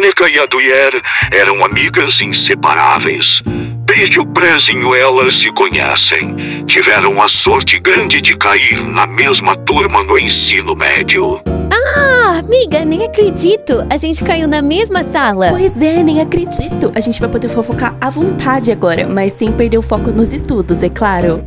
Verônica e a Duyer eram amigas inseparáveis. Desde o prézinho elas se conhecem. Tiveram a sorte grande de cair na mesma turma no ensino médio. Ah, amiga, nem acredito. A gente caiu na mesma sala. Pois é, nem acredito. A gente vai poder fofocar à vontade agora, mas sem perder o foco nos estudos, é claro.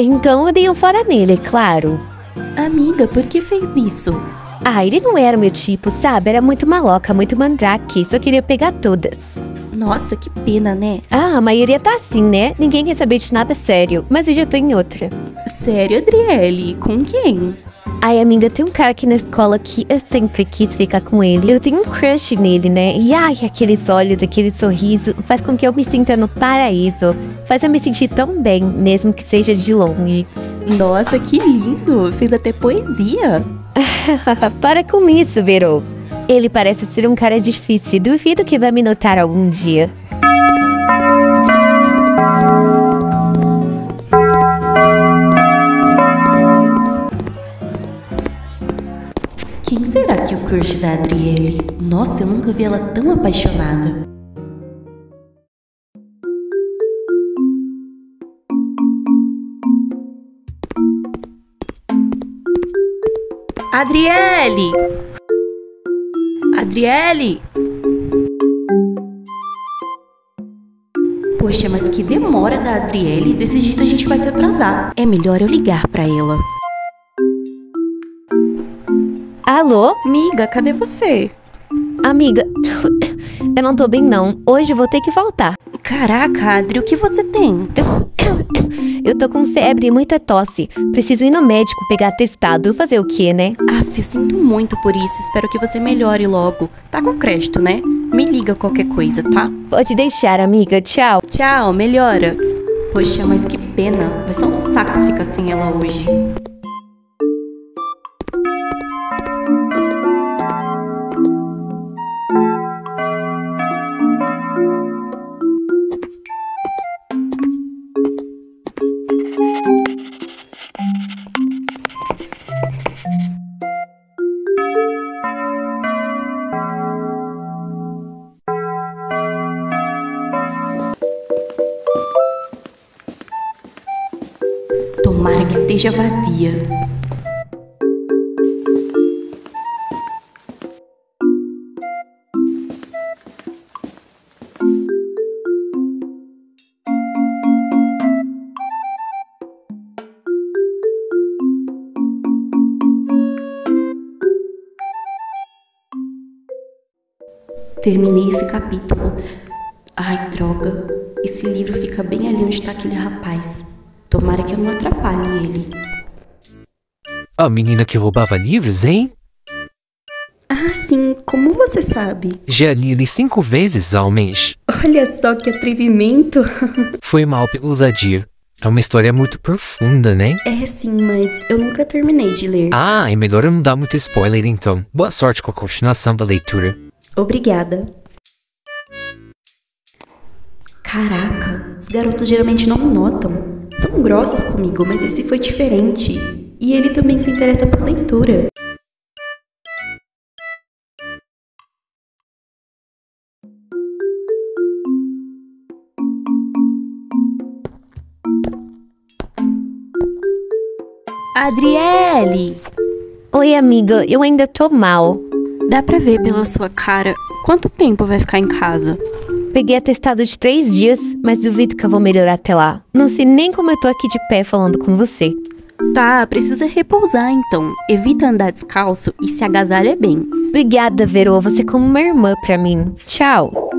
Então eu dei um fora nele, é claro. Amiga, por que fez isso? Ah, ele não era meu tipo, sabe? Era muito maloca, muito mandrake, só queria pegar todas. Nossa, que pena, né? Ah, a maioria tá assim, né? Ninguém quer saber de nada sério, mas eu já tô em outra. Sério, Adriele? Com quem? Ai, amiga, tem um cara aqui na escola que eu sempre quis ficar com ele. Eu tenho um crush nele, né? E ai, aqueles olhos, aquele sorriso, faz com que eu me sinta no paraíso. Faz eu me sentir tão bem, mesmo que seja de longe. Nossa, que lindo! Fez até poesia. Para com isso, Vero. Ele parece ser um cara difícil. Duvido que vai me notar algum dia. Crush da Adriele? Nossa, eu nunca vi ela tão apaixonada. Adriele! Adriele! Poxa, mas que demora da Adriele. Desse jeito a gente vai se atrasar. É melhor eu ligar pra ela. Alô? Miga, cadê você? Amiga, eu não tô bem não. Hoje vou ter que faltar. Caraca, Adri, o que você tem? Eu tô com febre e muita tosse. Preciso ir no médico pegar atestado. Fazer o quê, né? Aff, eu sinto muito por isso. Espero que você melhore logo. Tá com crédito, né? Me liga qualquer coisa, tá? Pode deixar, amiga. Tchau. Tchau, melhoras. Poxa, mas que pena. Vai ser um saco ficar sem ela hoje. Terminei esse capítulo. Ai, droga. Esse livro fica bem ali onde está aquele rapaz. Tomara que eu não atrapalhe ele. A menina que roubava livros, hein? Ah, sim, como você sabe? Já li ele cinco vezes ao mês. Olha só que atrevimento. Foi mal pela ousadia. É uma história muito profunda, né? É sim, mas eu nunca terminei de ler. Ah, é melhor eu não dar muito spoiler então. Boa sorte com a continuação da leitura. Obrigada. Caraca, os garotos geralmente não me notam. São grossos comigo, mas esse foi diferente. E ele também se interessa por leitura. Adriele! Oi, amiga. Eu ainda tô mal. Dá pra ver pela sua cara quanto tempo vai ficar em casa. Peguei atestado de três dias, mas duvido que eu vou melhorar até lá. Não sei nem como eu tô aqui de pé falando com você. Tá, precisa repousar então. Evita andar descalço e se agasalha bem. Obrigada, Vero. Você é como uma irmã pra mim. Tchau.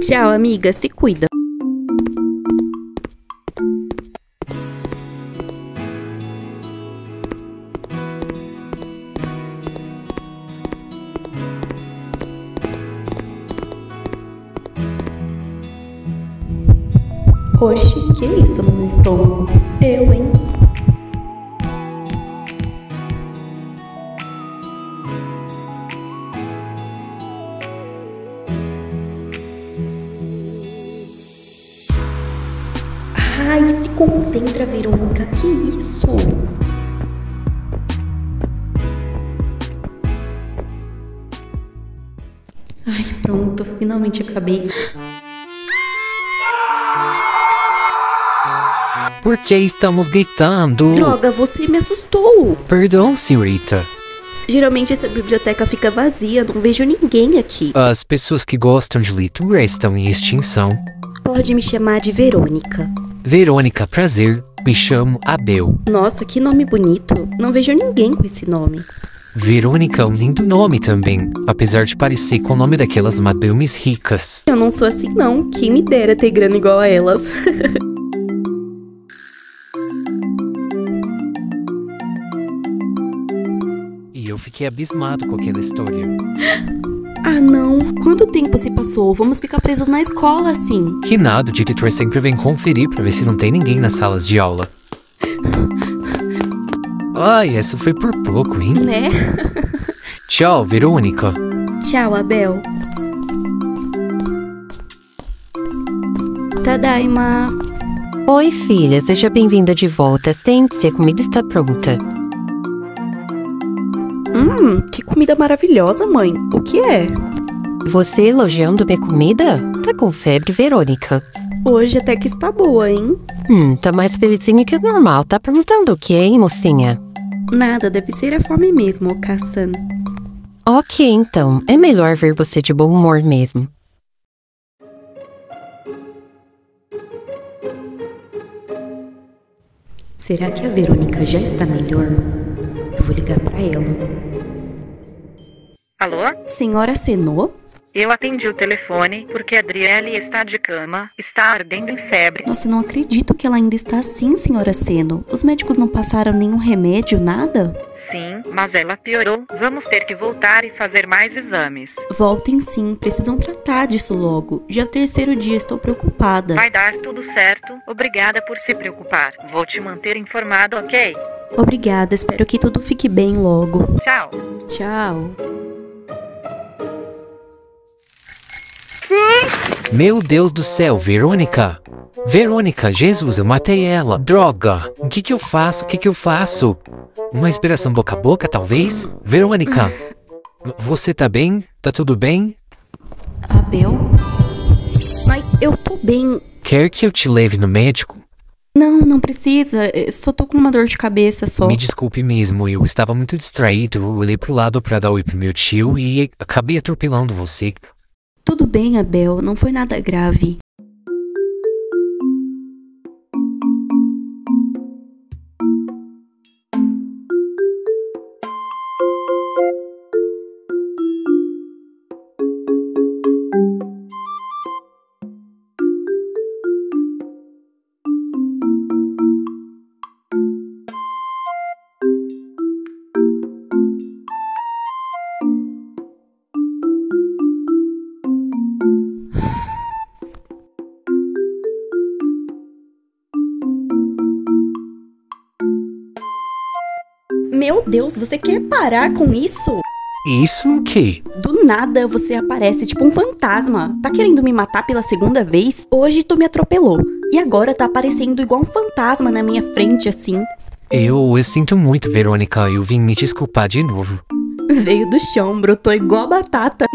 Tchau, amiga. Se cuida. Oxe, que isso no meu estômago? Eu, hein? Ai, se concentra, Verônica, que isso? Ai, pronto, finalmente acabei. Que estamos gritando? Droga, você me assustou. Perdão, senhorita. Geralmente essa biblioteca fica vazia, não vejo ninguém aqui. As pessoas que gostam de leitura estão em extinção. Pode me chamar de Verônica. Verônica, prazer. Me chamo Abel. Nossa, que nome bonito. Não vejo ninguém com esse nome. Verônica é um lindo nome também, apesar de parecer com o nome daquelas madames ricas. Eu não sou assim não. Quem me dera ter grana igual a elas. eu fiquei abismado com aquela história. ah, não. Quanto tempo se passou? Vamos ficar presos na escola assim. Que nada, o diretor sempre vem conferir pra ver se não tem ninguém nas salas de aula. Ai, essa foi por pouco, hein? Né? Tchau, Verônica. Tchau, Abel. Tadaima. Oi, filha, seja bem-vinda de volta. Sente-se, a comida está pronta. Hum, que comida maravilhosa, mãe. O que é? Você elogiando minha comida? Tá com febre, Verônica. Hoje até que está boa, hein? Hum, tá mais felizinha que o normal. Tá perguntando o que, hein, mocinha? Nada, deve ser a fome mesmo, Kassan. Ok, então. É melhor ver você de bom humor mesmo. Será que a Verônica já está melhor? Eu vou ligar para ela. Alô? Senhora Senô? Eu atendi o telefone porque a Adriele está de cama, está ardendo em febre. Nossa, não acredito que ela ainda está assim, senhora Seno. Os médicos não passaram nenhum remédio, nada? Sim, mas ela piorou. Vamos ter que voltar e fazer mais exames. Voltem sim, precisam tratar disso logo. Já é o terceiro dia, estou preocupada. Vai dar tudo certo. Obrigada por se preocupar. Vou te manter informado, ok? Obrigada, espero que tudo fique bem logo. Tchau. Tchau. Meu Deus do céu, Verônica! Verônica, Jesus, eu matei ela. Droga! O que que eu faço? O que que eu faço? Uma inspiração boca a boca, talvez? Verônica! Você tá bem? Tá tudo bem? Abel? Mas eu tô bem. Quer que eu te leve no médico? Não, não precisa. Eu Só tô com uma dor de cabeça só. Me desculpe mesmo, eu estava muito distraído. Eu olhei pro lado pra dar oi pro meu tio e acabei atropelando você. Tudo bem, Abel, não foi nada grave. Deus, você quer parar com isso? Isso o quê? Do nada você aparece tipo um fantasma. Tá querendo me matar pela segunda vez? Hoje tu me atropelou. E agora tá aparecendo igual um fantasma na minha frente assim. Eu, eu sinto muito, Verônica. Eu vim me desculpar de novo. Veio do chão, brotou igual batata.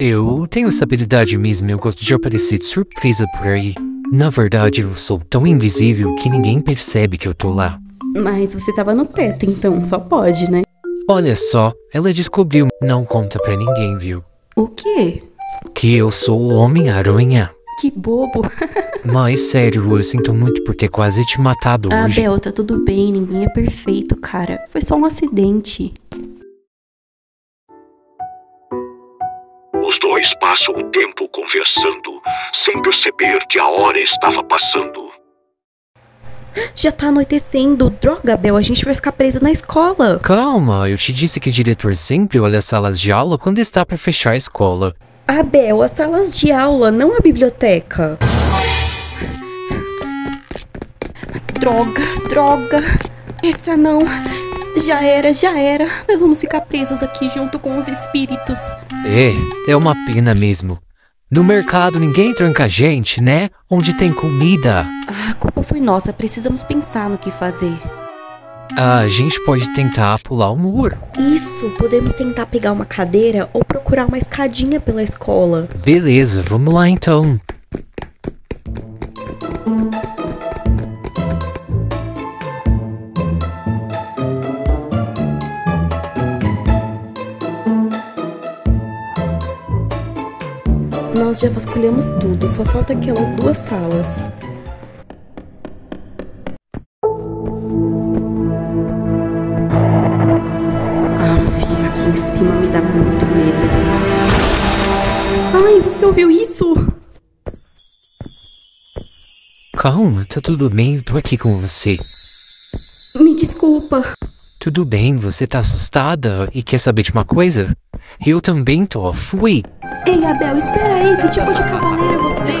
Eu tenho essa habilidade mesmo, eu gosto de aparecer de surpresa por aí. Na verdade, eu sou tão invisível que ninguém percebe que eu tô lá. Mas você tava no teto, então só pode, né? Olha só, ela descobriu. Não conta pra ninguém, viu? O quê? Que eu sou o Homem-Aranha. Que bobo. Mas sério, eu sinto muito por ter quase te matado Ah, hoje. Bel, tá tudo bem, ninguém é perfeito, cara. Foi só um acidente. Os dois passam o tempo conversando, sem perceber que a hora estava passando. Já tá anoitecendo. Droga, Bel, a gente vai ficar preso na escola. Calma, eu te disse que o diretor sempre olha as salas de aula quando está pra fechar a escola. Ah, Bel, as salas de aula, não a biblioteca. Droga, droga. Essa não. Já era, já era. Nós vamos ficar presos aqui junto com os espíritos. É, é uma pena mesmo. No mercado ninguém tranca a gente, né? Onde tem comida. Ah, a culpa foi nossa, precisamos pensar no que fazer. A gente pode tentar pular o muro. Isso, podemos tentar pegar uma cadeira ou procurar uma escadinha pela escola. Beleza, vamos lá então. Nós já vasculhamos tudo, só falta aquelas duas salas. Aff, aqui em cima me dá muito medo. Ai, você ouviu isso? Calma, tá tudo bem, tô aqui com você. Me desculpa. Tudo bem, você tá assustada e quer saber de uma coisa? Eu também tô, fui. Ei, Abel, espera aí, que tipo de cavaleiro é você?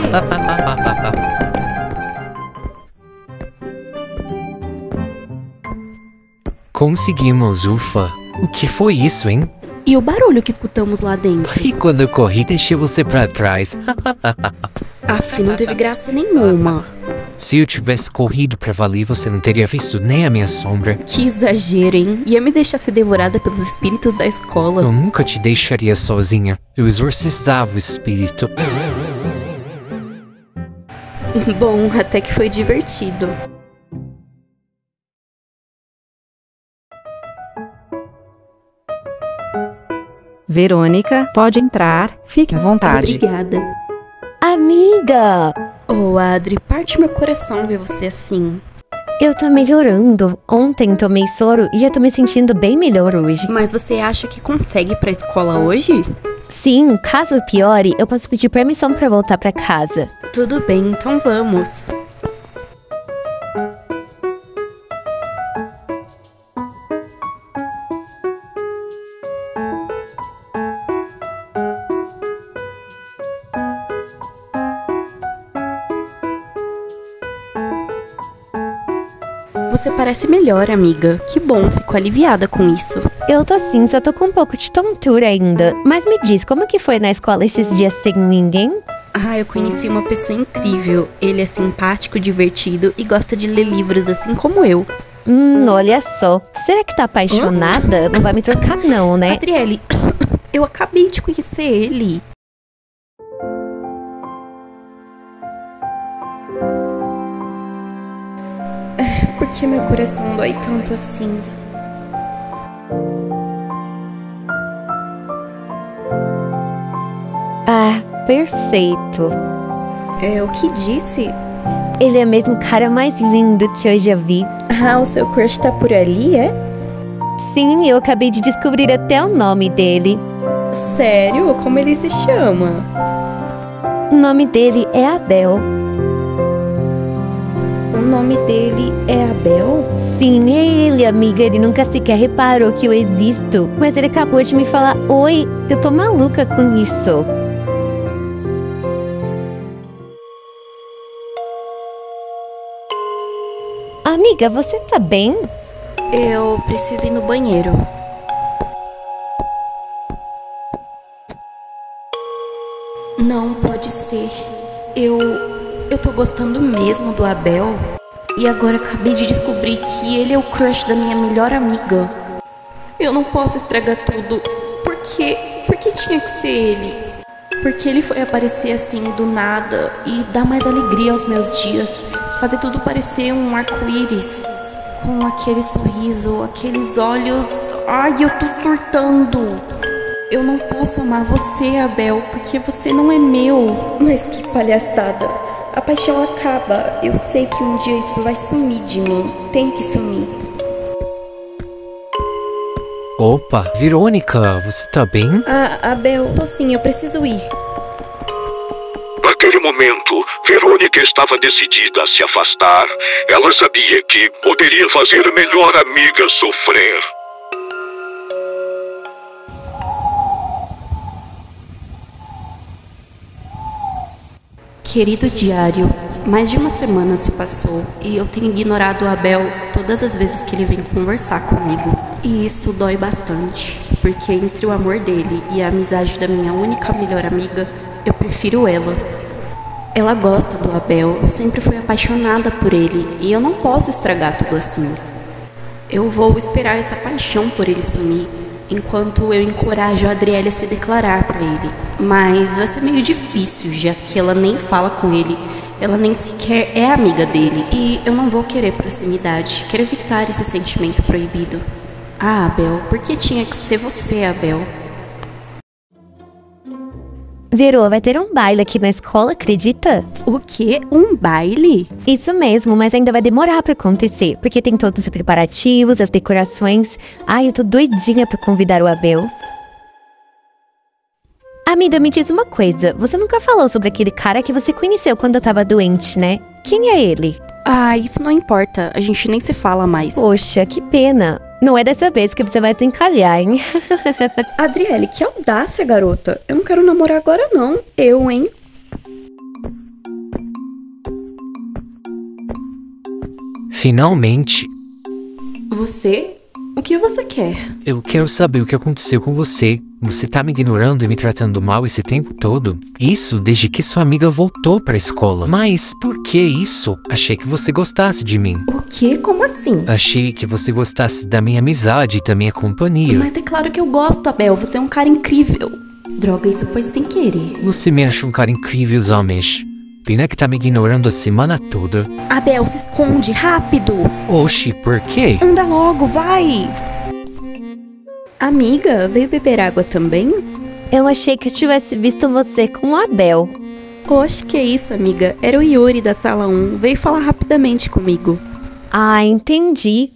Conseguimos, ufa. O que foi isso, hein? E o barulho que escutamos lá dentro? E quando eu corri, deixei você pra trás. Aff, não teve graça nenhuma. Se eu tivesse corrido pra valer, você não teria visto nem a minha sombra. Que exagero, hein? Ia me deixar ser devorada pelos espíritos da escola. Eu nunca te deixaria sozinha. Eu exorcizava o espírito. Bom, até que foi divertido. Verônica, pode entrar. Fique à vontade. Obrigada. Amiga, Oh, Adri, parte meu coração ver você assim. eu tô melhorando. Ontem tomei soro e já tô me sentindo bem melhor hoje. Mas você acha que consegue ir pra escola hoje? Sim, caso piore, eu posso pedir permissão pra voltar pra casa. Tudo bem, então vamos. Você parece melhor, amiga. Que bom, fico aliviada com isso. Eu tô sim, só tô com um pouco de tontura ainda. Mas me diz, como que foi na escola esses dias sem ninguém? Ah, eu conheci uma pessoa incrível. Ele é simpático, divertido e gosta de ler livros assim como eu. Hum, olha só. Será que tá apaixonada? Não vai me trocar não, né? Adriele, eu acabei de conhecer ele. Que meu coração dói tanto assim? Ah, perfeito. É o que disse? Ele é mesmo o cara mais lindo que eu já vi. Ah, o seu crush tá por ali, é? Sim, eu acabei de descobrir até o nome dele. Sério? Como ele se chama? O nome dele é Abel. O nome dele é Abel? Sim, é ele, amiga. Ele nunca sequer reparou que eu existo. Mas ele acabou de me falar: Oi, eu tô maluca com isso. Amiga, você tá bem? Eu preciso ir no banheiro. Não pode ser. Eu. Eu tô gostando mesmo do Abel. E agora acabei de descobrir que ele é o crush da minha melhor amiga. Eu não posso estragar tudo. Por quê? Por que tinha que ser ele? Porque ele foi aparecer assim do nada e dar mais alegria aos meus dias. Fazer tudo parecer um arco-íris. Com aquele sorriso, aqueles olhos. Ai, eu tô surtando. Eu não posso amar você, Abel, porque você não é meu. Mas que palhaçada. A paixão acaba. Eu sei que um dia isso vai sumir de mim. Tem que sumir. Opa, Verônica, você tá bem? Ah, Abel, tô sim, eu preciso ir. Naquele momento, Verônica estava decidida a se afastar. Ela sabia que poderia fazer a melhor amiga sofrer. Querido diário, mais de uma semana se passou e eu tenho ignorado o Abel todas as vezes que ele vem conversar comigo. E isso dói bastante, porque entre o amor dele e a amizade da minha única melhor amiga, eu prefiro ela. Ela gosta do Abel, sempre foi apaixonada por ele e eu não posso estragar tudo assim. Eu vou esperar essa paixão por ele sumir enquanto eu encorajo a Adriele a se declarar para ele. Mas vai ser meio difícil, já que ela nem fala com ele, ela nem sequer é amiga dele. E eu não vou querer proximidade, quero evitar esse sentimento proibido. Ah, Abel, por que tinha que ser você, Abel? Verô, vai ter um baile aqui na escola, acredita? O quê? Um baile? Isso mesmo, mas ainda vai demorar pra acontecer, porque tem todos os preparativos, as decorações. Ai, eu tô doidinha pra convidar o Abel. Amiga, me diz uma coisa. Você nunca falou sobre aquele cara que você conheceu quando eu tava doente, né? Quem é ele? Ah, isso não importa. A gente nem se fala mais. Poxa, que pena. Não é dessa vez que você vai te encalhar, hein? Adriele, que audácia, garota. Eu não quero namorar agora, não. Eu, hein? Finalmente, Você? O que você quer? eu quero saber o que aconteceu com você. Você tá me ignorando e me tratando mal esse tempo todo? Isso desde que sua amiga voltou pra escola. Mas por que isso? Achei que você gostasse de mim. O quê? Como assim? Achei que você gostasse da minha amizade e da minha companhia. Mas é claro que eu gosto, Abel. Você é um cara incrível. Droga, isso foi sem querer. Você me acha um cara incrível, Zamesh. Pena que tá me ignorando a semana toda. Abel, se esconde, rápido! Oxi, por quê? Anda logo, vai! Amiga, veio beber água também? Eu achei que eu tivesse visto você com o Abel. Oxe, que isso, amiga? Era o Yuri da sala 1. Veio falar rapidamente comigo. Ah, entendi.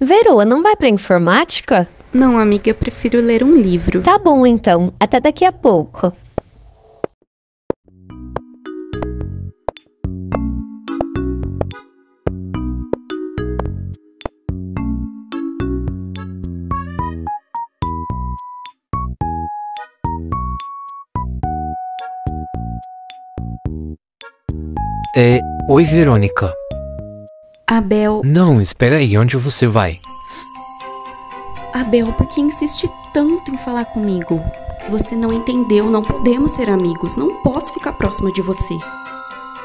Veroa, não vai pra informática? Não, amiga, eu prefiro ler um livro. Tá bom então, até daqui a pouco. Oi, Verônica. Abel, Não, espera aí, onde você vai? Abel, por que insiste tanto em falar comigo? Você não entendeu, não podemos ser amigos. Não posso ficar próxima de você.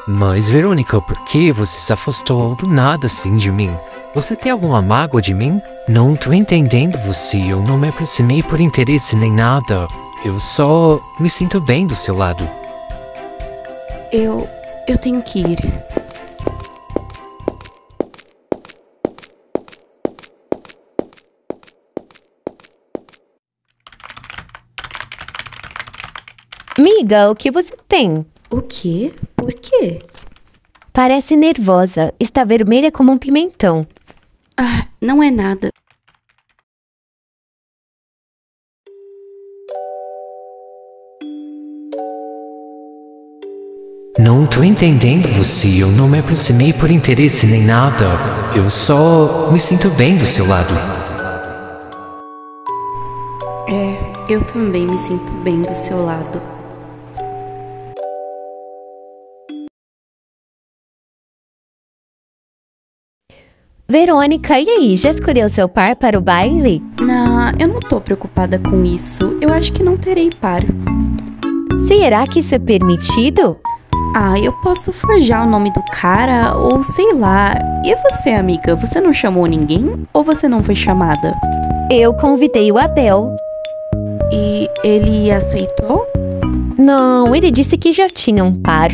Mas, Verônica, por que você se afastou do nada assim de mim? Você tem alguma mágoa de mim? Não tô entendendo você, eu não me aproximei por interesse nem nada. Eu só me sinto bem do seu lado. Eu. Eu tenho que ir. Miga, o que você tem? O quê? Por quê? Parece nervosa, está vermelha como um pimentão. Ah, não é nada. Não tô entendendo você, eu não me aproximei por interesse nem nada. Eu só me sinto bem do seu lado. É, eu também me sinto bem do seu lado. Verônica, e aí, já escolheu seu par para o baile? Não, eu não tô preocupada com isso. Eu acho que não terei par. Será que isso é permitido? Ah, eu posso forjar o nome do cara ou sei lá. E você, amiga? Você não chamou ninguém? Ou você não foi chamada? Eu convidei o Abel. E ele aceitou? Não, ele disse que já tinha um par.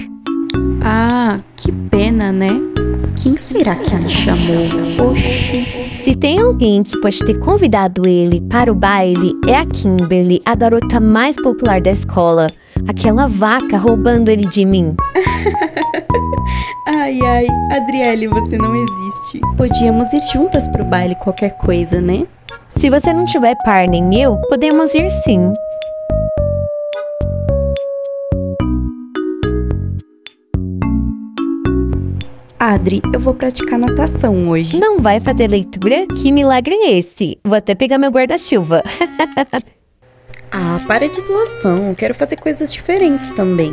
Ah, que pena, né? Quem será que me chamou? Oxi. Se tem alguém que pode ter convidado ele para o baile, é a Kimberly, a garota mais popular da escola. Aquela vaca roubando ele de mim. Ai, ai, Adriele, você não existe. Podíamos ir juntas pro baile qualquer coisa, né? Se você não tiver par nem eu, podemos ir sim. Adri, eu vou praticar natação hoje. Não vai fazer leitura? Que milagre é esse? Vou até pegar meu guarda-chuva. Ah, para de zoação. Quero fazer coisas diferentes também.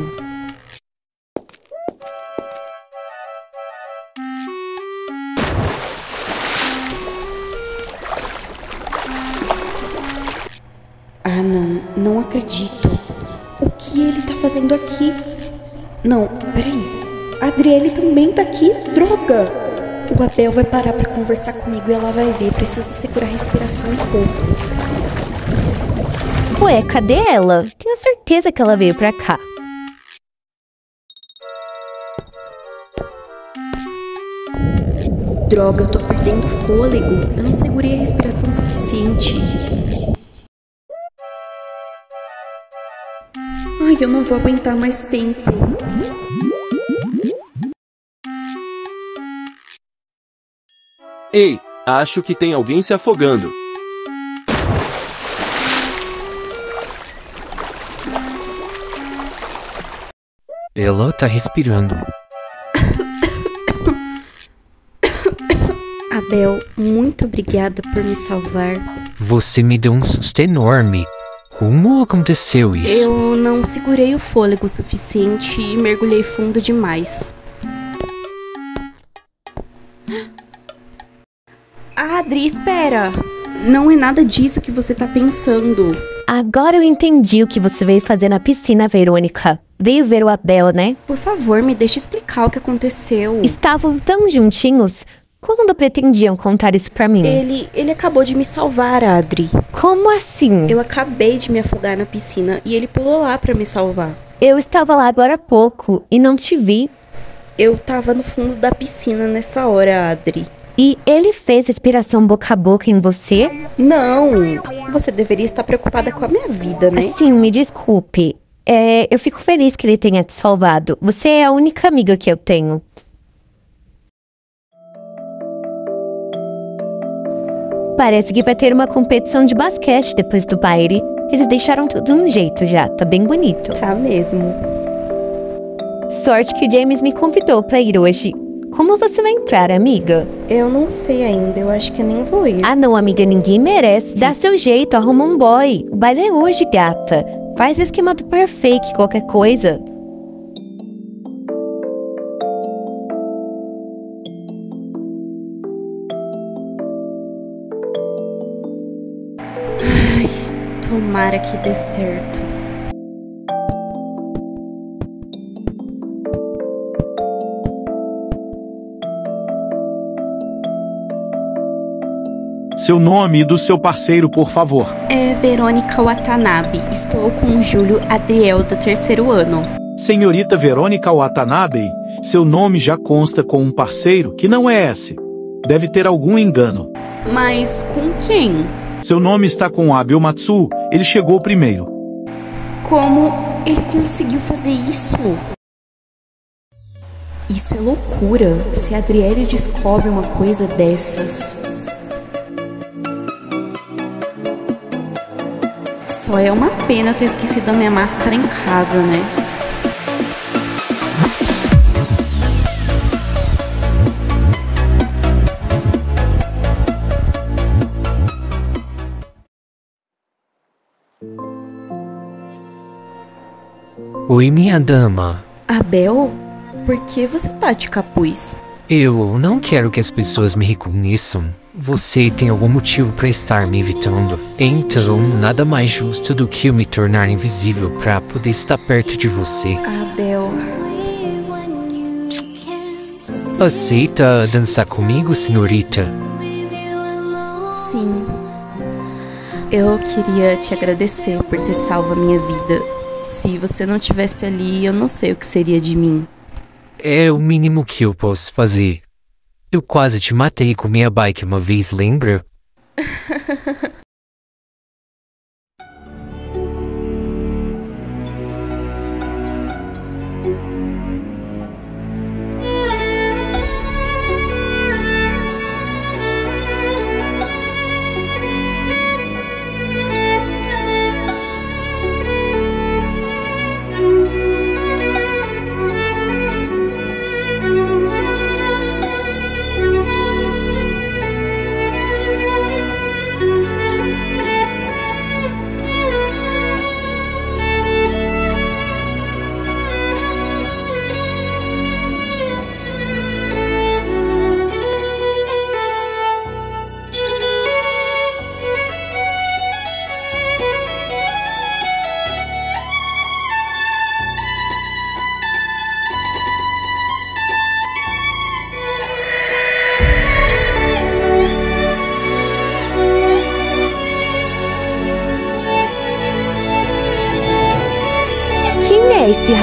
Ah, não, não acredito. O que ele tá fazendo aqui? Não, peraí. A Adriele também tá aqui? Droga! O Abel vai parar pra conversar comigo e ela vai ver. Preciso segurar a respiração um pouco. Ué, cadê ela? Tenho certeza que ela veio pra cá. Droga, eu tô perdendo fôlego. Eu não segurei a respiração o suficiente. Ai, eu não vou aguentar mais tempo. Ei, acho que tem alguém se afogando. Ela tá respirando. Abel, muito obrigada por me salvar. Você me deu um susto enorme. Como aconteceu isso? Eu não segurei o fôlego o suficiente e mergulhei fundo demais. Adri, espera! Não é nada disso que você tá pensando. Agora eu entendi o que você veio fazer na piscina, Verônica. Veio ver o Abel, né? Por favor, me deixe explicar o que aconteceu. Estavam tão juntinhos. Quando pretendiam contar isso pra mim? Ele, ele acabou de me salvar, Adri. Como assim? Eu acabei de me afogar na piscina e ele pulou lá pra me salvar. Eu estava lá agora há pouco e não te vi. Eu tava no fundo da piscina nessa hora, Adri. E ele fez respiração boca a boca em você? Não, você deveria estar preocupada com a minha vida, né? Assim, me desculpe. É, eu fico feliz que ele tenha te salvado. Você é a única amiga que eu tenho. Parece que vai ter uma competição de basquete depois do baile. Eles deixaram tudo de um jeito já, tá bem bonito. Tá mesmo. Sorte que James me convidou pra ir hoje. Como você vai entrar, amiga? Eu não sei ainda, eu acho que eu nem vou ir. Ah, não, amiga, ninguém merece. Dá seu jeito, arruma um boy. O baile é hoje, gata. Faz o esquema do perfeito, qualquer coisa. Tomara que dê certo. Seu nome e do seu parceiro, por favor. É Verônica Watanabe. Estou com o Júlio Adriel do terceiro ano. Senhorita Verônica Watanabe, seu nome já consta com um parceiro que não é esse. Deve ter algum engano. Mas com quem? Seu nome está com Abel Matsu, ele chegou primeiro. Como ele conseguiu fazer isso? Isso é loucura. Se a Adriele descobre uma coisa dessas. Só é uma pena eu ter esquecido a minha máscara em casa, né? Oi, minha dama. Abel, por que você tá de capuz? Eu não quero que as pessoas me reconheçam. Você tem algum motivo para estar me evitando. Então, nada mais justo do que eu me tornar invisível para poder estar perto de você. Abel, Aceita dançar comigo, senhorita? sim. Eu queria te agradecer por ter salvo a minha vida. Se você não tivesse ali, eu não sei o que seria de mim. É o mínimo que eu posso fazer. Eu quase te matei com minha bike uma vez, lembra?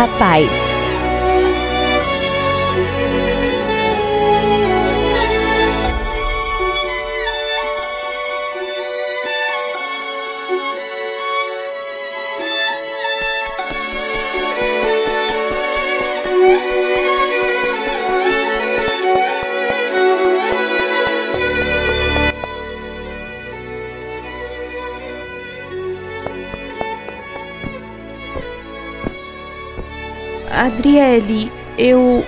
rapaz. Adriele, eu.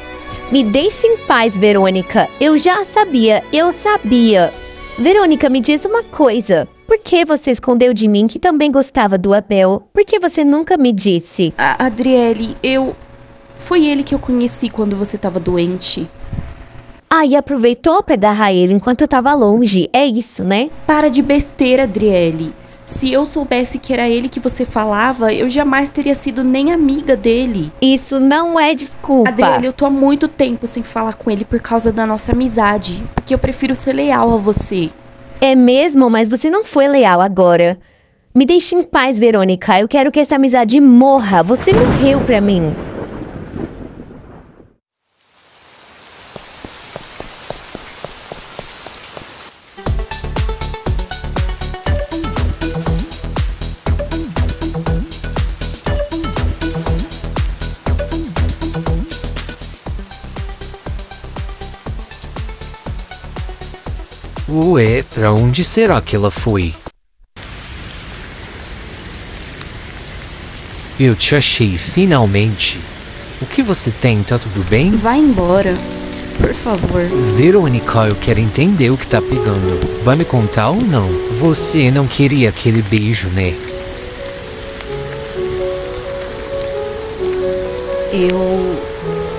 Me deixe em paz, Verônica. Eu já sabia, eu sabia. Verônica, me diz uma coisa. Por que você escondeu de mim que também gostava do Abel? Por que você nunca me disse? A Adriele, eu. Foi ele que eu conheci quando você tava doente. Ah, e aproveitou pra agarrar ele enquanto eu tava longe. É isso, né? Para de besteira, Adriele. Se eu soubesse que era ele que você falava, eu jamais teria sido nem amiga dele. Isso não é desculpa. Adriele, eu tô há muito tempo sem falar com ele por causa da nossa amizade. Porque eu prefiro ser leal a você. É mesmo, mas você não foi leal agora. Me deixe em paz, Verônica. Eu quero que essa amizade morra. Você morreu pra mim. Ué, pra onde será que ela foi? Eu te achei, finalmente. O que você tem? Tá tudo bem? Vai embora. Por favor. Verônica, eu quero entender o que tá pegando. Vai me contar ou não? Você não queria aquele beijo, né? Eu.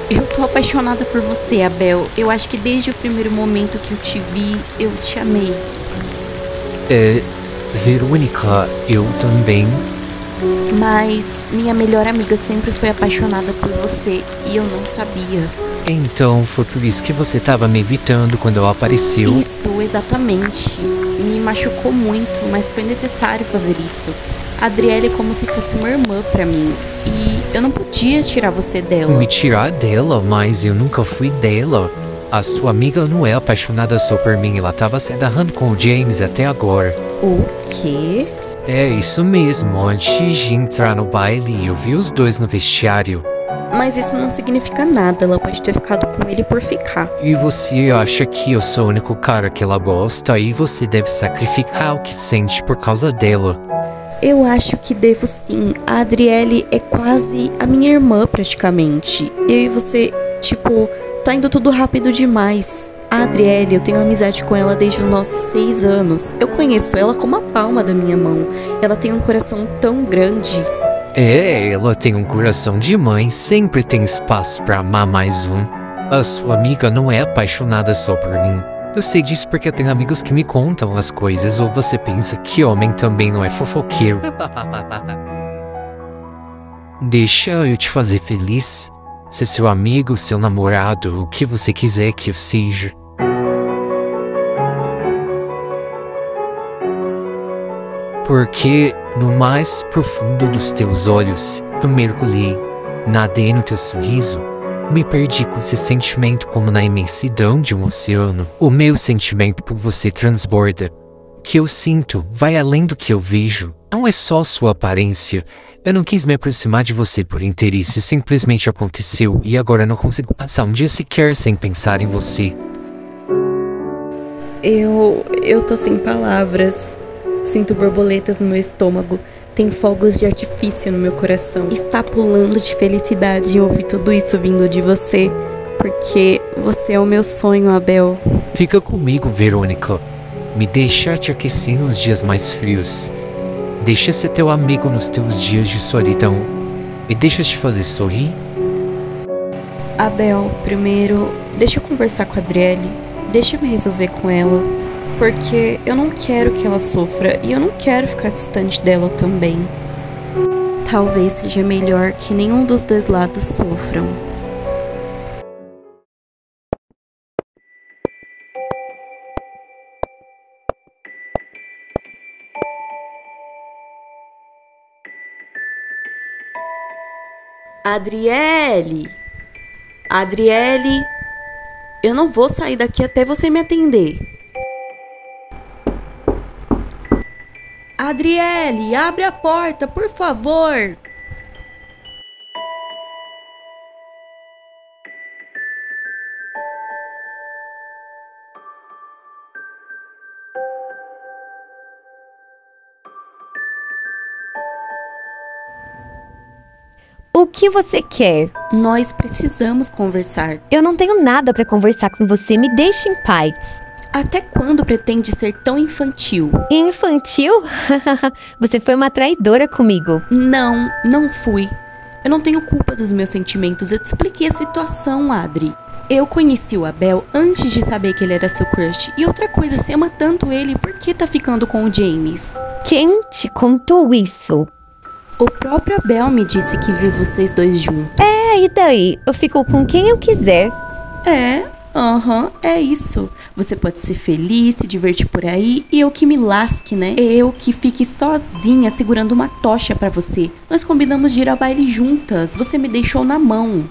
Eu tô apaixonada por você, Abel. Eu acho que desde o primeiro momento que eu te vi, eu te amei. É. Verônica, eu também. Mas minha melhor amiga sempre foi apaixonada por você e eu não sabia. Então foi por isso que você tava me evitando quando eu apareceu. Isso, exatamente. Me machucou muito, mas foi necessário fazer isso. A Adriele é como se fosse uma irmã pra mim. E eu não podia tirar você dela. Me tirar dela, mas eu nunca fui dela. A sua amiga não é apaixonada só por mim, ela tava se agarrando com o James até agora. O quê? É isso mesmo, antes de entrar no baile, eu vi os dois no vestiário. Mas isso não significa nada, ela pode ter ficado com ele por ficar. E você acha que eu sou o único cara que ela gosta e você deve sacrificar o que sente por causa dela. Eu acho que devo sim. A Adriele é quase a minha irmã, praticamente. Eu e você, tipo, tá indo tudo rápido demais. A Adriele, eu tenho amizade com ela desde os nossos seis anos. Eu conheço ela como a palma da minha mão. Ela tem um coração tão grande. É, ela tem um coração de mãe, sempre tem espaço pra amar mais um. A sua amiga não é apaixonada só por mim. Eu sei disso porque eu tenho amigos que me contam as coisas, ou você pensa que homem também não é fofoqueiro. Deixa eu te fazer feliz. Ser seu amigo, seu namorado, o que você quiser que eu seja. Porque no mais profundo dos teus olhos eu mergulhei, nadei no teu sorriso, me perdi com esse sentimento como na imensidão de um oceano. O meu sentimento por você transborda. O que eu sinto vai além do que eu vejo. Não é só sua aparência. Eu não quis me aproximar de você por interesse, simplesmente aconteceu e agora não consigo passar um dia sequer sem pensar em você. Eu. Eu tô sem palavras. Sinto borboletas no meu estômago. Tem fogos de artifício no meu coração. Está pulando de felicidade em ouvir tudo isso vindo de você. Porque você é o meu sonho, Abel. Fica comigo, Verônica. Me deixa te aquecer nos dias mais frios. Deixa ser teu amigo nos teus dias de solidão. Me deixa te fazer sorrir. Abel, primeiro, deixa eu conversar com a Adriele. Deixa eu me resolver com ela. Porque eu não quero que ela sofra e eu não quero ficar distante dela também. Talvez seja melhor que nenhum dos dois lados sofram. Adriele! Adriele! Eu não vou sair daqui até você me atender. Adriele, abre a porta, por favor. O que você quer? Nós precisamos conversar. Eu não tenho nada pra conversar com você, me deixe em paz. Até quando pretende ser tão infantil? Infantil? você foi uma traidora comigo. Não, não fui. Eu não tenho culpa dos meus sentimentos. Eu te expliquei a situação, Adri. Eu conheci o Abel antes de saber que ele era seu crush. E outra coisa, você ama tanto ele, por que tá ficando com o James? Quem te contou isso? O próprio Abel me disse que viu vocês dois juntos. É, e daí? Eu fico com quem eu quiser. É, aham, é isso. Você pode ser feliz, se divertir por aí e eu que me lasque, né? Eu que fique sozinha segurando uma tocha pra você. Nós combinamos de ir ao baile juntas. Você me deixou na mão.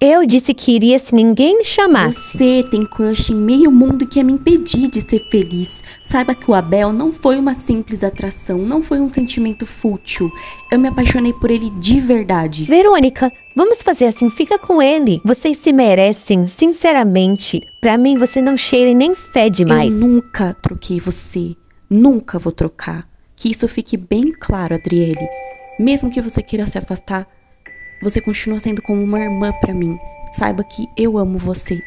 Eu disse que iria se ninguém me chamasse. Você tem crush em meio mundo e quer me impedir de ser feliz. Saiba que o Abel não foi uma simples atração, não foi um sentimento fútil. Eu me apaixonei por ele de verdade. Verônica, vamos fazer assim, fica com ele. Vocês se merecem, sinceramente. Pra mim, você não cheira e nem fede mais. Eu nunca troquei você. Nunca vou trocar. Que isso fique bem claro, Adriele. Mesmo que você queira se afastar, você continua sendo como uma irmã pra mim. Saiba que eu amo você.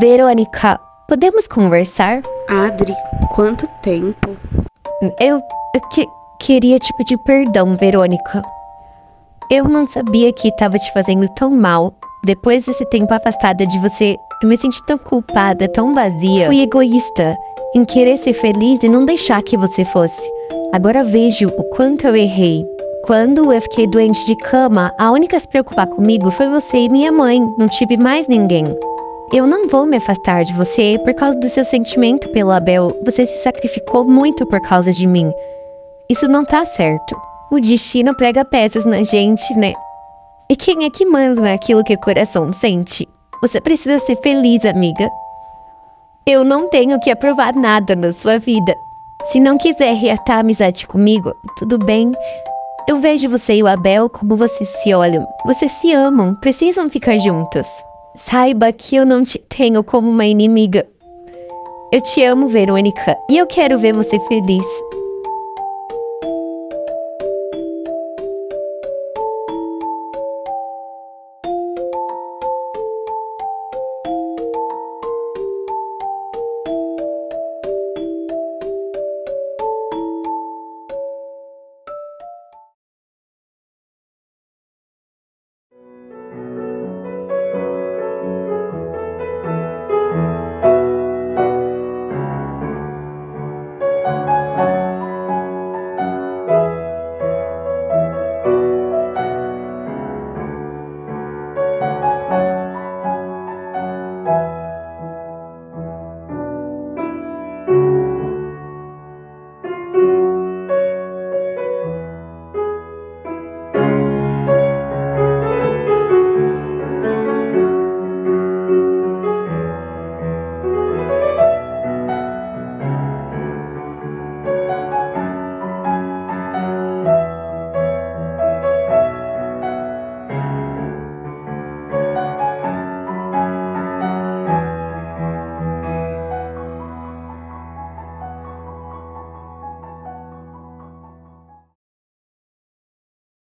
Verônica, podemos conversar? Adri, quanto tempo? Eu, eu que, queria te pedir perdão, Verônica. Eu não sabia que estava te fazendo tão mal. Depois desse tempo afastada de você, eu me senti tão culpada, tão vazia. Fui egoísta em querer ser feliz e não deixar que você fosse. Agora vejo o quanto eu errei. Quando eu fiquei doente de cama, a única a se preocupar comigo foi você e minha mãe. Não tive mais ninguém. Eu não vou me afastar de você por causa do seu sentimento pelo Abel. Você se sacrificou muito por causa de mim. Isso não tá certo. O destino prega peças na gente, né? E quem é que manda naquilo que o coração sente? Você precisa ser feliz, amiga. Eu não tenho que aprovar nada na sua vida. Se não quiser reatar amizade comigo, tudo bem. Eu vejo você e o Abel como vocês se olham. Vocês se amam, precisam ficar juntos. Saiba que eu não te tenho como uma inimiga. Eu te amo, Verônica, e eu quero ver você feliz.